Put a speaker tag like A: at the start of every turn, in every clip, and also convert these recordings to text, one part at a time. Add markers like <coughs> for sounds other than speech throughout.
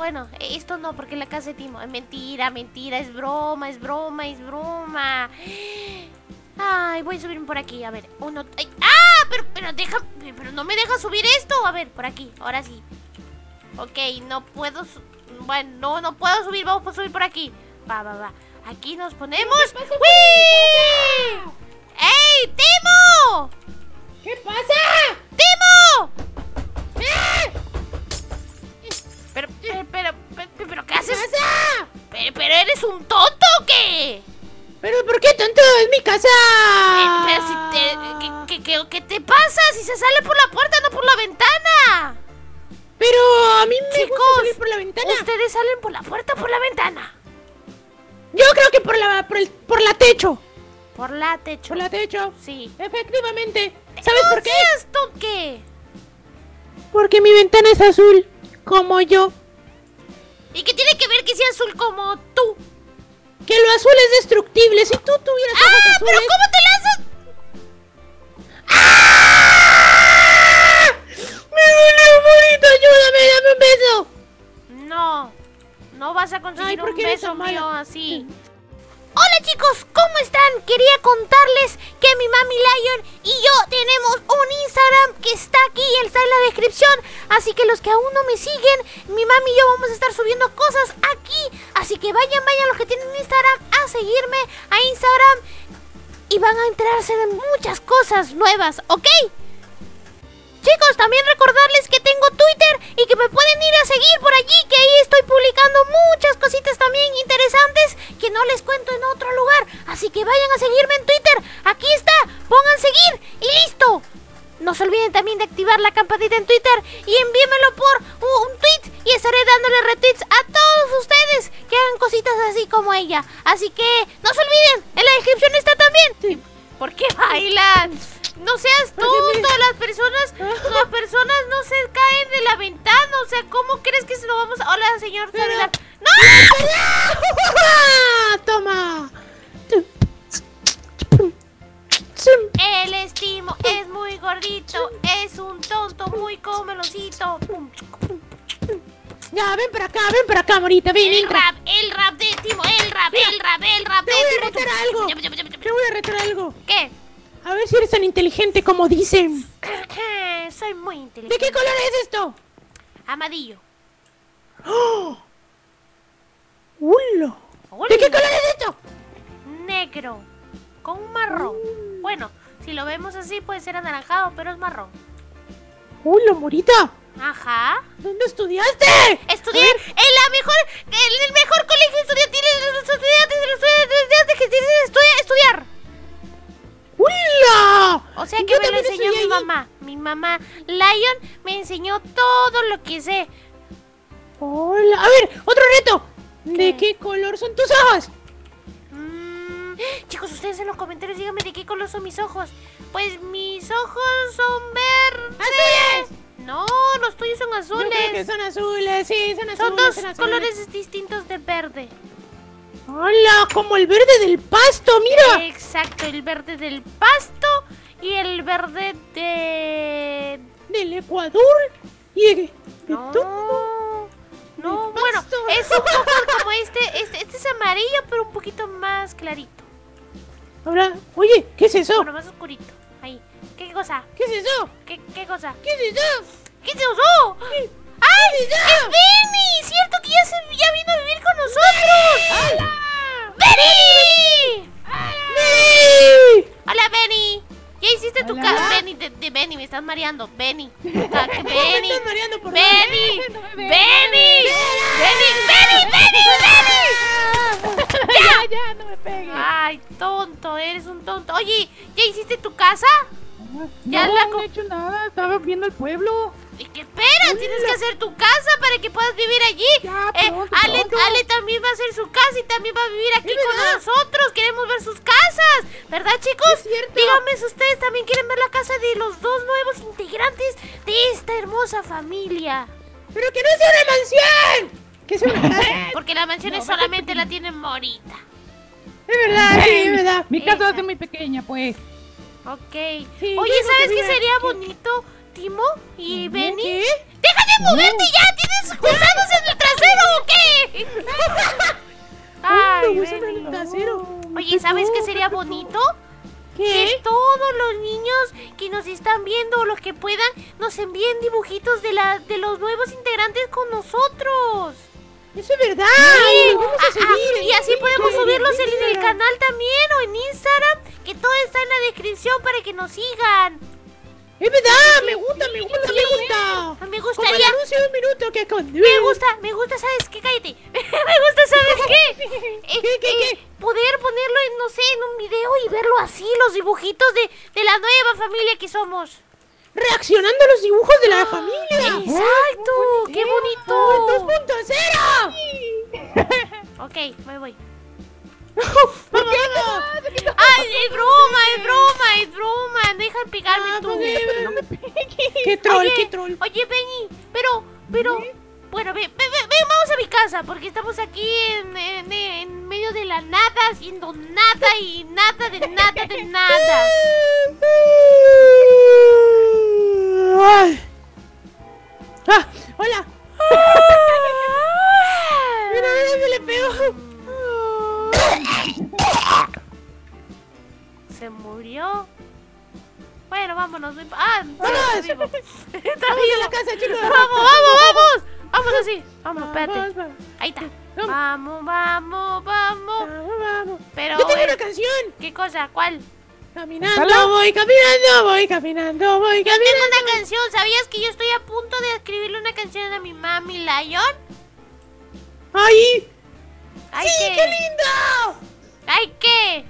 A: Bueno, esto no, porque la casa de Timo. Es mentira, mentira, es broma, es broma, es broma. Ay, voy a subir por aquí, a ver. Uno. ay, ¡Ah! Pero, pero deja. Pero no me deja subir esto. A ver, por aquí, ahora sí. Ok, no puedo. Bueno, no, no puedo subir. Vamos a subir por aquí. Va, va, va. Aquí nos ponemos. ¡Wii! ¡Ey, Timo!
B: ¿Qué pasa?
A: ¡Timo! Pero, pero, pero, pero, pero, ¿qué haces?
B: ¡Pasa!
A: Pero, pero eres un tonto o qué?
B: ¿Pero por qué tanto? Es mi casa.
A: Si se sale por la puerta, no por la ventana.
B: Pero a mí me
A: Chicos,
B: gusta salir por la ventana.
A: Ustedes salen por la puerta o por la ventana.
B: Yo creo que por la por, el, por la techo.
A: Por la techo.
B: Por la techo.
A: Sí.
B: Efectivamente. ¿Sabes
A: ¿No
B: por qué?
A: seas tú qué?
B: Porque mi ventana es azul, como yo.
A: ¿Y qué tiene que ver que sea azul como tú?
B: Que lo azul es destructible. Si tú tuvieras ojos
A: ¡Ah!
B: azules...
A: ¿Pero cómo te
B: ¿por
A: un
B: qué
A: beso mío así. Hola chicos, ¿cómo están? Quería contarles que mi mami Lion y yo tenemos un Instagram que está aquí, está en la descripción. Así que los que aún no me siguen, mi mami y yo vamos a estar subiendo cosas aquí. Así que vayan, vayan los que tienen Instagram a seguirme a Instagram y van a enterarse de muchas cosas nuevas, ¿ok? Chicos, también recordarles que tengo Twitter y que me pueden ir a seguir por allí, que ahí estoy publicando muchas cositas también interesantes que no les cuento en otro lugar. Así que vayan a seguirme en Twitter. Aquí está, pongan seguir y listo. No se olviden también de activar la campanita en Twitter y envíenmelo por un, tweet y estaré dándole retweets a todos ustedes que hagan cositas así como ella. Así que no se olviden, en la descripción está también. ¿Por qué bailan? No seas tonto, las personas, las personas no se caen de la ventana, o sea, ¿cómo crees que se lo vamos a... Hola, señor
B: Pero-.
A: ¡No! <laughs>
B: ¡Toma!
A: El estimo es muy gordito, es un tonto muy comelosito.
B: Ya, ven para acá, ven para acá, morita, ven,
A: El
B: entra.
A: rap, el rap de Timo, el rap, el rap, el rap de
B: Te voy a
A: Timo.
B: retar algo. Te voy a retar algo.
A: ¿Qué?
B: A ver si eres tan inteligente como dicen. <coughs>
A: Soy muy
B: ¿De
A: inteligente.
B: qué color es esto?
A: Amarillo. <gasps>
B: ¡Oh! Hola. ¿De qué color es esto?
A: Negro. Con un marrón. Bueno, si lo vemos así puede ser anaranjado, pero es marrón.
B: ¡Hola, morita!
A: Ajá.
B: ¿Dónde estudiaste?
A: Estudié en la mejor, en el mejor colegio estudiantil de los estudiantes, de los estudiantes que mamá. Mi mamá Lion me enseñó todo lo que sé.
B: ¡Hola! A ver, otro reto. ¿De
A: ¿Qué?
B: color son tus ojos?
A: Mm, chicos, ustedes en los comentarios díganme de qué color son mis ojos. Pues mis ojos son verdes.
B: ¡Azules!
A: No, los tuyos son
B: Yo creo que
A: azules.
B: son azules, sí, son azules.
A: Son dos
B: son azules.
A: colores distintos de verde.
B: ¡Hola! Como el verde del pasto, mira.
A: Exacto, el verde del pasto y el verde de...
B: Del Ecuador y de, todo.
A: No, no, bueno, es un poco como este, este, este es amarillo, pero un poquito más clarito.
B: Ahora, oye, ¿qué es eso?
A: Bueno, más oscurito. Ahí. ¿Qué cosa?
B: ¿Qué es eso?
A: ¿Qué, qué cosa?
B: ¿Qué es eso?
A: ¿Qué se usó? ¡Ay! ¡Es Benny! ¡Cierto que ya, se, ya vino a vivir con nosotros!
B: ¡Hola!
A: ¡Benny!
B: ¡Sí!
A: ¡Hola, Benny! ¿Ya hiciste casa? Benny, de, de Benny, me estás mareando. Benny. <laughs> Ah,
B: No me
A: Benny.
B: estás mareando, por
A: Benny.
B: No
A: Benny.
B: pegues.
A: Benny. Benny. Benny. Benny.
B: Ya, ya, no me pegues.
A: Ay, tonto, eres un tonto. Oye, ¿ya hiciste tu casa? ya
B: no,
A: la
B: no he hecho nada, estaba viendo el pueblo.
A: ¿Y qué espera? Tienes que hacer tu casa para que puedas vivir allí.
B: Ya,
A: Eh, Ale, también va a hacer su casa y también va a vivir aquí
B: Es
A: con
B: verdad.
A: nosotros. Queremos ver sus casas. ¿Verdad, chicos?
B: Es.
A: Díganme si ustedes también quieren ver la casa de los dos nuevos integrantes de este hermosa familia.
B: Pero que no sea una mansión. Que sea una casa. <laughs>
A: Porque las mansiones solamente la tienen Morita.
B: Es verdad, sí, es verdad.
C: Mi casa va a
A: Esa.
C: ser muy pequeña, pues.
A: Ok.
B: Sí,
A: Oye, ¿sabes qué sería
B: aquí.
A: bonito, Timo y Benny?
B: ¿Qué?
A: ¡Deja de moverte ya! ¿Tienes gusanos en el trasero o qué? Ay,
B: gusanos en el
A: Benny.
B: trasero.
A: Oye, ¿sabes qué sería bonito? Que todos los niños que nos están viendo o los que puedan nos envíen dibujitos de, la, de los nuevos integrantes con nosotros.
B: Eso es verdad.
A: Sí,
B: vamos
A: ah,
B: a
A: ah, y así podemos subirlos en el
B: Instagram.
A: canal también o en Instagram, que todo está en la descripción para que nos sigan.
B: Es verdad, me gusta, me gusta,
A: Sí.
B: me gusta.
A: Me
B: Como el
A: gustaría,
B: anuncio de un minuto que con...
A: me gusta, me gusta, ¿sabes qué? Cállate. <laughs> me gusta, ¿sabes qué? Eh, <laughs>
B: ¿Qué, qué,
A: eh,
B: qué?
A: Poder ponerlo en, no sé, en un video y verlo así, los dibujitos de, de la nueva familia que somos.
B: Reaccionando a los dibujos de la familia.
A: Exacto, qué bonito.
B: 2.0. <laughs>
A: Ok, me voy.
B: Vamos, vamos.
A: Ay, es broma, es broma, es broma. Deja de pegarme
B: Ah,
A: tú. <laughs>
B: porque- Qué troll,
A: oye,
B: qué troll.
A: Oye, Benny, pero, pero, bueno, ven, ven, ven, ven, vamos a mi casa, porque estamos aquí en, en- en medio de la nada, haciendo nada y nada de nada de nada. Espérate.
B: Vamos, vamos,
A: Ahí está.
B: Vamos.
A: Vamos, vamos, vamos.
B: vamos.
A: Pero,
B: Yo tengo
A: eh,
B: una canción.
A: ¿qué cosa? ¿Cuál?
B: Caminando,
C: ¿Hola?
B: voy caminando, voy caminando, voy
A: Yo tengo
B: caminando.
A: una canción. ¿Sabías que yo estoy a punto de escribirle una canción a mi mami Lion?
B: ¡Ay!
A: Hay
B: ¡Sí,
A: que...
B: qué lindo!
A: ¿Hay qué?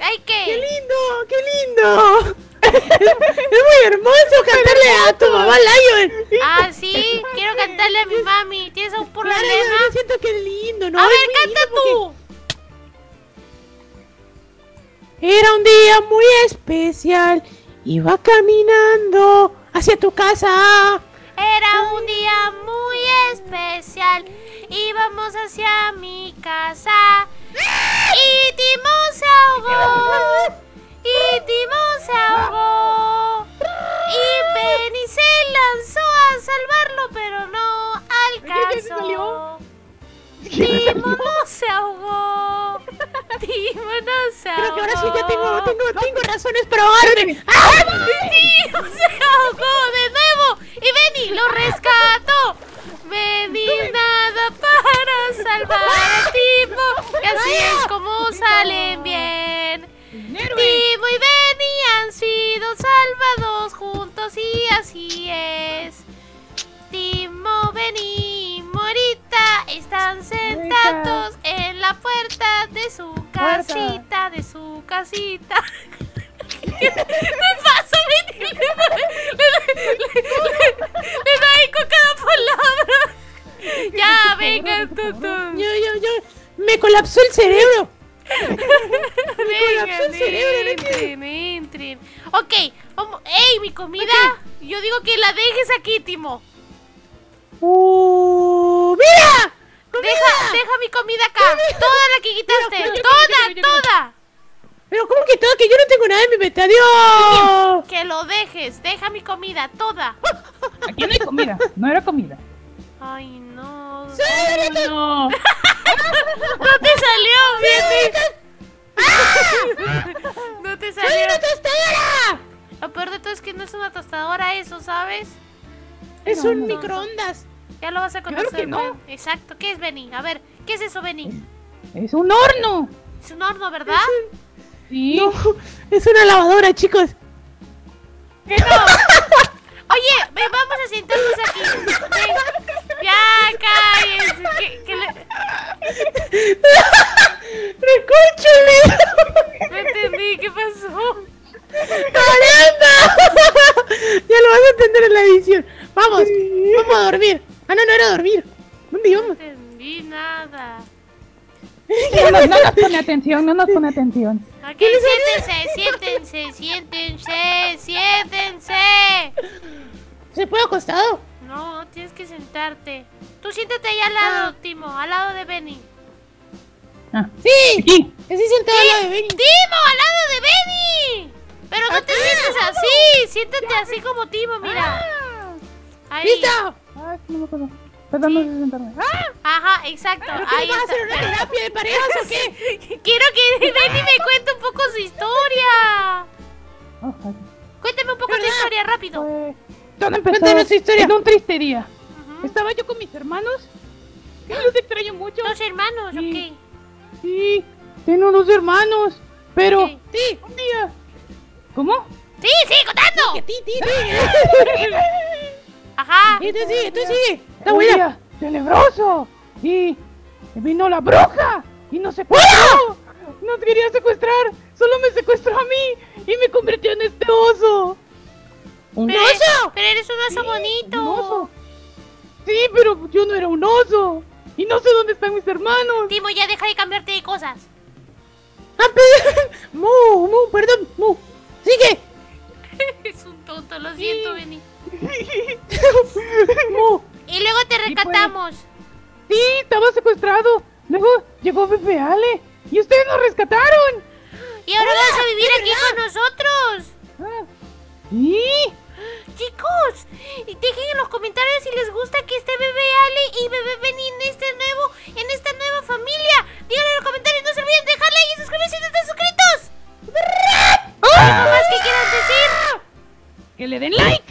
A: ¿Hay
B: ¡Qué
A: qué?
B: lindo! ¡Qué lindo! <laughs> es muy hermoso a tu mamá Lion.
A: Ah, sí. Quiero cantarle a mi mami. ¿Tienes
B: Claro,
A: problema?
B: yo siento que es lindo, ¿no?
A: A ver, canta
B: porque-
A: tú.
B: Era un día muy especial. Iba caminando hacia tu casa.
A: Era un día muy especial. Íbamos hacia mi casa. Y Timo se <laughs> ahogó. Y Timo se ahogó. Se lanzó a salvarlo, pero no alcanzó. <laughs> Timo no se ahogó. Timo no se ahogó.
B: Creo que ahora sí ya tengo, tengo, tengo razones para ahogarme. <laughs> ¡Ah!
A: Su casita. ¿Qué pasa? Le, le- le- a cada palabra. Ya, venga, Tutu.
B: Yo, yo, yo. Me colapsó el cerebro. <laughs> colapsó
A: Vengan,
B: el cerebro,
A: entren, entren. Ok, vamos. ¡Ey, mi comida! Yo digo que la dejes aquí, Timo.
B: ¡Uh! ¡Mira!
A: Deja, deja mi comida acá. Toda la que quitaste. Toda, toda.
B: Pero ¿cómo que todo? Que yo no tengo nada en mi inventario.
A: Que lo dejes. Deja mi comida, toda.
C: Aquí no hay comida. No era comida.
A: Ay, no.
C: No.
A: No te salió, Benny. <laughs> No te
B: ¡Soy
A: salió.
B: una tostadora!
A: Lo peor de todo es que no es una tostadora eso, ¿sabes?
B: Es
C: No,
B: un
C: no.
B: microondas.
A: Ya lo vas a conocer.
C: que no.
A: Ben. Exacto. ¿Qué es Benny? A ver, ¿qué es eso, Benny?
C: Es un horno.
A: Es un horno, ¿verdad?
C: Sí.
B: No, es una lavadora, chicos.
A: ¡Que no! <laughs> Oye, ven, vamos a sentarnos aquí. Ven. Ya, cállense. Que, que le-. <laughs> No entendí, ¿qué pasó?
B: ¡Caramba! <laughs> ya lo vas a entender en la edición. Vamos, vamos a dormir. Ah, no, no era dormir. ¿Dónde
A: No
B: íbamos?
A: entendí nada.
C: No, no, no nos pone atención, no nos pone atención.
A: Ok, siéntense, siéntense, siéntense, siéntense.
B: ¿Se puede acostado?
A: No, tienes que sentarte. Tú siéntate ahí al lado, Timo, al lado de Benny.
C: Ah,
B: Sí.
C: aquí.
B: Así sentado al lado de Benny.
A: ¡Timo, al lado de Benny! Pero no te sientes así, siéntate así como Timo, mira. Ahí.
B: ¡Listo!
C: Ah, no me acuerdo. No sé sentarme. ¡Ah!
A: Ajá, exacto.
B: ¿Pero qué
A: Ahí
B: vas a hacer una terapia de parejas o qué? <laughs>
A: Quiero que Benny me cuente un poco su historia.
C: Oh.
A: Cuéntame un poco tu historia, rápido.
C: Pues, todo empezó
B: Cuéntanos tu historia.
C: en un triste día.
A: Ujú.
C: Estaba yo con mis hermanos. Y los extraño mucho.
A: Dos hermanos,
C: Sí.
A: ok.
C: Sí, tengo dos hermanos. Pero,
A: Ok.
B: Sí.
C: un día. ¿Cómo?
A: Sí, sí, contando.
B: Que ti, ti, ti.
A: Ajá.
B: Sí, tú sigue, tú sigue. Está
C: un
B: buena.
C: día tenebroso. Y vino la bruja y nos secuestró. Nos quería secuestrar. Solo me secuestró a mí y me convirtió en este oso.
B: ¿Un
A: Pero,
B: oso?
A: pero eres un oso bonito.
C: Un oso. Sí, pero yo no era un oso. Y no sé dónde están mis hermanos.
A: Timo, ya deja de cambiarte de cosas.
B: Ah, pero- <laughs> Mu, mu, perdón, mu. Sigue. <laughs>
A: Es un tonto, lo siento, Benny. <laughs>
B: Mu.
A: Y luego te
C: pues.
A: rescatamos.
C: Sí, estaba secuestrado. Luego llegó Bebé Ale. Y ustedes nos rescataron.
A: Y ahora vas a vivir
B: ¿de
A: aquí
B: verdad?
A: con nosotros.
C: Ah, Sí.
A: Chicos, dejen en los comentarios si les gusta que esté bebé Ale y bebé Benny en este nuevo, en esta nueva familia. Díganlo en los comentarios, no se olviden de dejar like y suscribirse si no están suscritos. ¿Algo más que quieran decir?
C: Que le den like.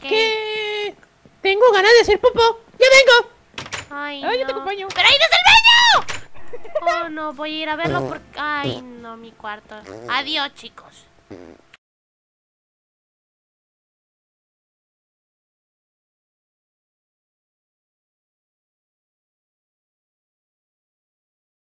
B: Que tengo ganas de hacer popó. Ya vengo.
A: Ay,
C: yo te
A: no.
C: acompaño.
A: ¡Pero ahí no es el baño! <laughs> Oh, no, voy a ir a verlo porque... Ay, no, mi cuarto. Adiós, chicos.